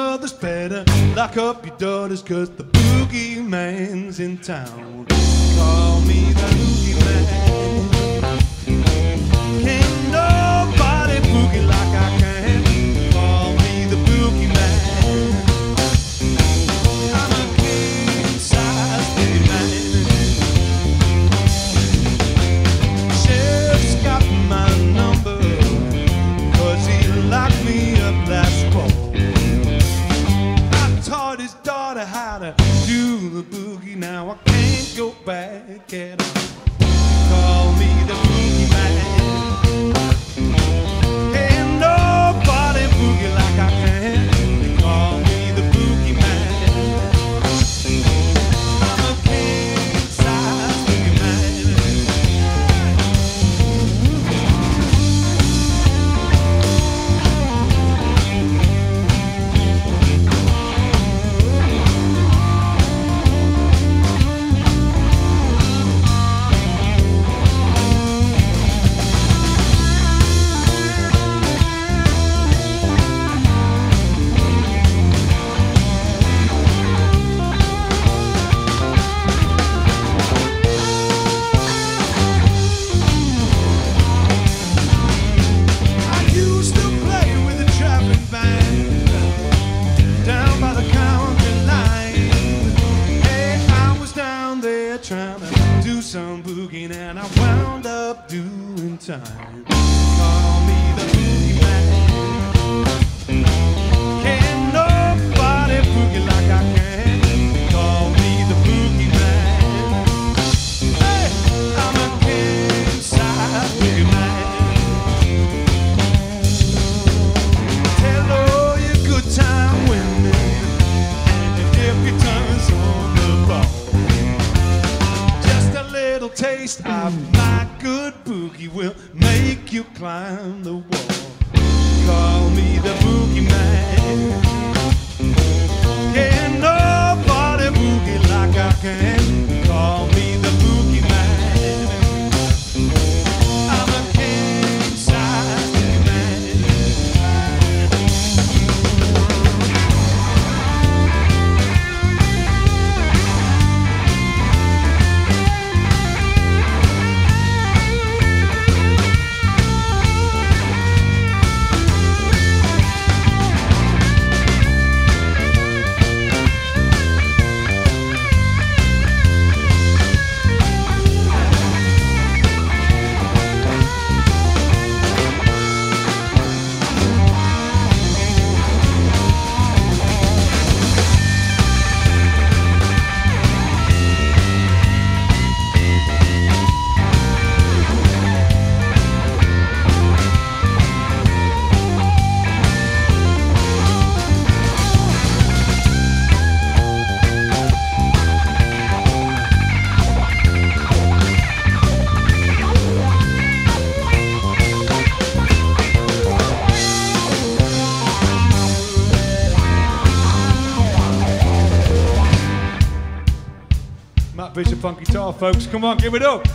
mother's better lock up your daughters, cause the boogeyman's in town. Call me the boogeyman. now I can't go back at all. trying to do some boogieing and I wound up doing time. Call me the boogie. taste my good boogie will make you climb the wall. It's a funky guitar, folks. Come on, give it up.